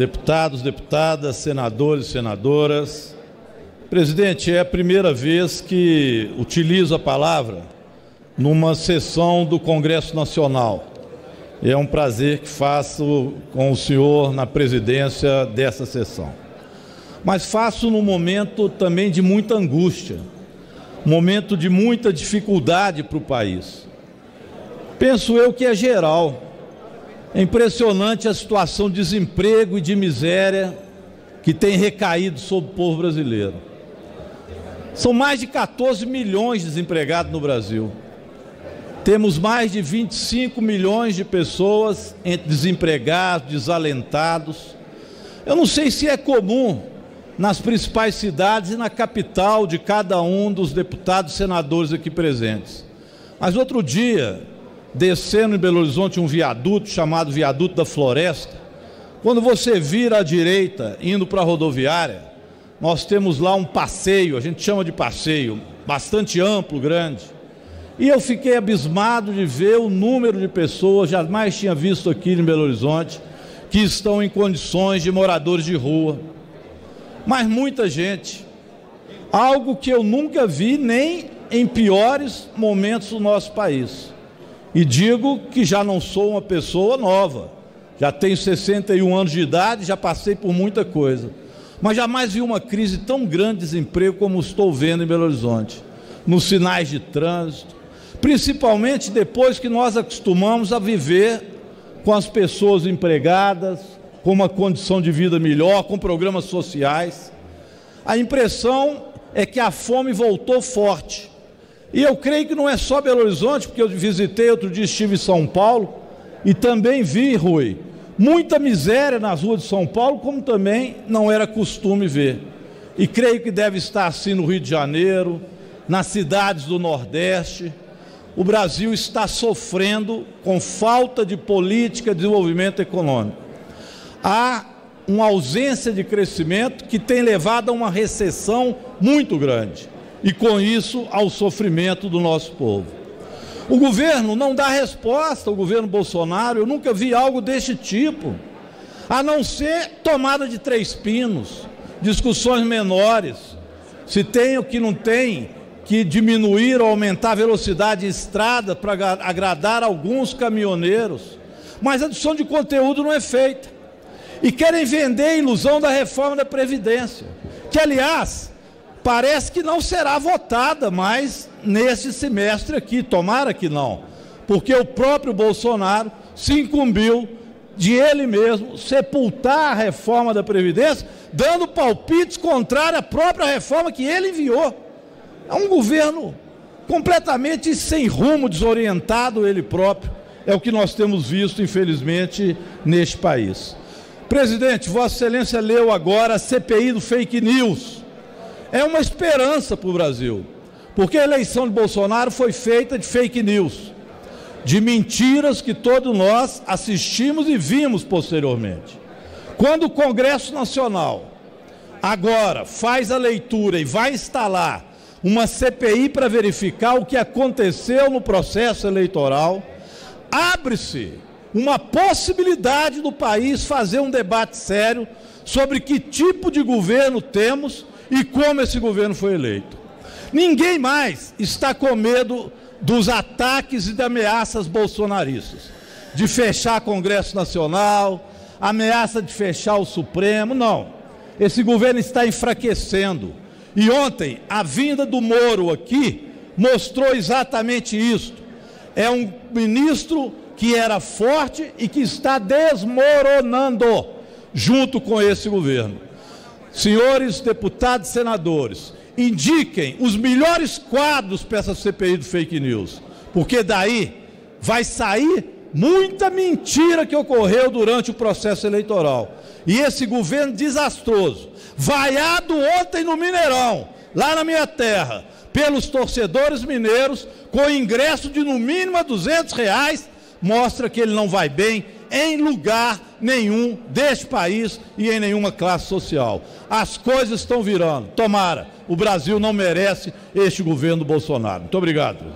deputados, deputadas, senadores, senadoras. Presidente, é a primeira vez que utilizo a palavra numa sessão do Congresso Nacional. É um prazer que faço com o senhor na presidência dessa sessão. Mas faço num momento também de muita angústia, momento de muita dificuldade para o país. Penso eu que é geral. É impressionante a situação de desemprego e de miséria que tem recaído sobre o povo brasileiro. São mais de 14 milhões de desempregados no Brasil. Temos mais de 25 milhões de pessoas entre desempregados, desalentados. Eu não sei se é comum nas principais cidades e na capital de cada um dos deputados e senadores aqui presentes. Mas outro dia, descendo em Belo Horizonte um viaduto chamado Viaduto da Floresta, quando você vira à direita, indo para a rodoviária, nós temos lá um passeio, a gente chama de passeio, bastante amplo, grande. E eu fiquei abismado de ver o número de pessoas, jamais tinha visto aqui em Belo Horizonte, que estão em condições de moradores de rua mas muita gente. Algo que eu nunca vi nem em piores momentos do nosso país. E digo que já não sou uma pessoa nova. Já tenho 61 anos de idade, já passei por muita coisa. Mas jamais vi uma crise tão grande de desemprego como estou vendo em Belo Horizonte. Nos sinais de trânsito, principalmente depois que nós acostumamos a viver com as pessoas empregadas, com uma condição de vida melhor, com programas sociais. A impressão é que a fome voltou forte. E eu creio que não é só Belo Horizonte, porque eu visitei outro dia, estive em São Paulo e também vi, Rui, muita miséria nas ruas de São Paulo, como também não era costume ver. E creio que deve estar assim no Rio de Janeiro, nas cidades do Nordeste. O Brasil está sofrendo com falta de política de desenvolvimento econômico há uma ausência de crescimento que tem levado a uma recessão muito grande e, com isso, ao sofrimento do nosso povo. O governo não dá resposta, o governo Bolsonaro, eu nunca vi algo deste tipo, a não ser tomada de três pinos, discussões menores, se tem ou que não tem que diminuir ou aumentar a velocidade em estrada para agradar alguns caminhoneiros, mas a adição de conteúdo não é feita e querem vender a ilusão da reforma da Previdência, que, aliás, parece que não será votada mais nesse semestre aqui, tomara que não, porque o próprio Bolsonaro se incumbiu de ele mesmo sepultar a reforma da Previdência, dando palpites contrários à própria reforma que ele enviou. É um governo completamente sem rumo, desorientado ele próprio. É o que nós temos visto, infelizmente, neste país. Presidente, Vossa Excelência leu agora a CPI do fake news. É uma esperança para o Brasil, porque a eleição de Bolsonaro foi feita de fake news, de mentiras que todos nós assistimos e vimos posteriormente. Quando o Congresso Nacional agora faz a leitura e vai instalar uma CPI para verificar o que aconteceu no processo eleitoral, abre-se uma possibilidade do país fazer um debate sério sobre que tipo de governo temos e como esse governo foi eleito. Ninguém mais está com medo dos ataques e de ameaças bolsonaristas, de fechar Congresso Nacional, ameaça de fechar o Supremo, não. Esse governo está enfraquecendo. E ontem, a vinda do Moro aqui mostrou exatamente isso. É um ministro que era forte e que está desmoronando junto com esse governo. Senhores deputados e senadores, indiquem os melhores quadros para essa CPI do fake news, porque daí vai sair muita mentira que ocorreu durante o processo eleitoral. E esse governo desastroso, vaiado ontem no Mineirão, lá na minha terra, pelos torcedores mineiros, com ingresso de no mínimo 200 reais mostra que ele não vai bem em lugar nenhum deste país e em nenhuma classe social. As coisas estão virando. Tomara, o Brasil não merece este governo Bolsonaro. Muito obrigado.